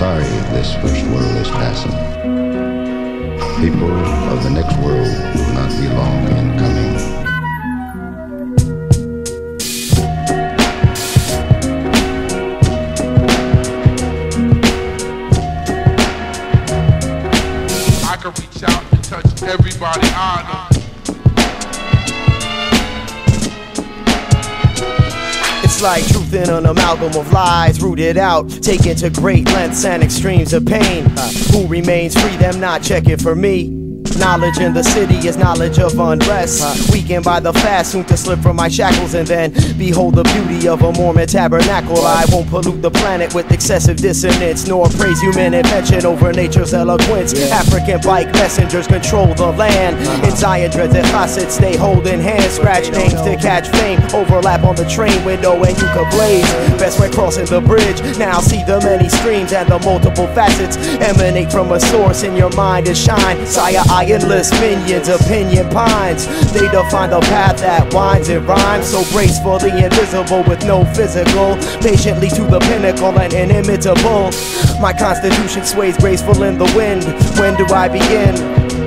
this first world is passing. People of the next world will not be long in coming. I can reach out and touch everybody I know. It's like truth in an amalgam of lies, rooted out, taken to great lengths and extremes of pain. Uh, who remains free, them not checking for me. Knowledge in the city is knowledge of unrest. Weakened by the fast, soon to slip from my shackles and then behold the beauty of a Mormon tabernacle. I won't pollute the planet with excessive dissonance, nor praise human invention over nature's eloquence. African bike messengers control the land. Uh-huh. In Zion, dreads and facets, they hold in hand. scratch names to catch fame. Overlap on the train window and you can blaze. Best way crossing the bridge. Now see the many streams and the multiple facets emanate from a source in your mind and shine. Sire, ironless minions, opinion pines. They define the path that winds and rhymes so gracefully invisible with no physical. Patiently to the pinnacle and inimitable. My constitution sways graceful in the wind. When do I begin?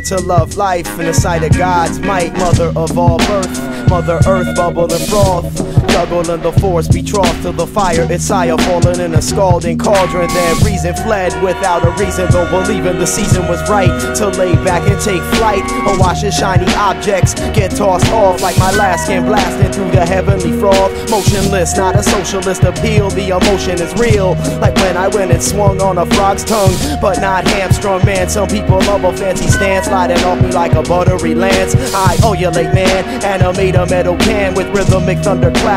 To love life in the sight of God's might, mother of all birth, mother earth, bubble and froth. Juggle in the force, betrothed to the fire, its sire fallen in a scalding cauldron. Then reason fled without a reason, though believing the season was right to lay back and take flight. Or watch the shiny objects get tossed off like my last skin blasting through the heavenly froth. Motionless, not a socialist appeal, the emotion is real. Like when I went and swung on a frog's tongue, but not hamstrung, man. Some people love a fancy stance, sliding off me like a buttery lance. I owe you late man, animate a metal can with rhythmic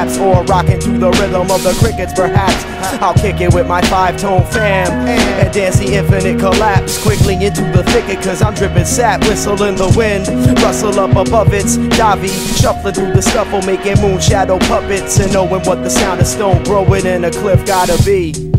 thunderclaps, or rocking to the rhythm of the crickets, perhaps. I'll kick it with my five tone fam and dance the infinite collapse quickly into the thicket, cause I'm dripping sap, whistle in the wind, rustle up above its Davi, shuffling through the scuffle, making moon shadow puppets, and knowing what the sound of stone growing in a cliff gotta be.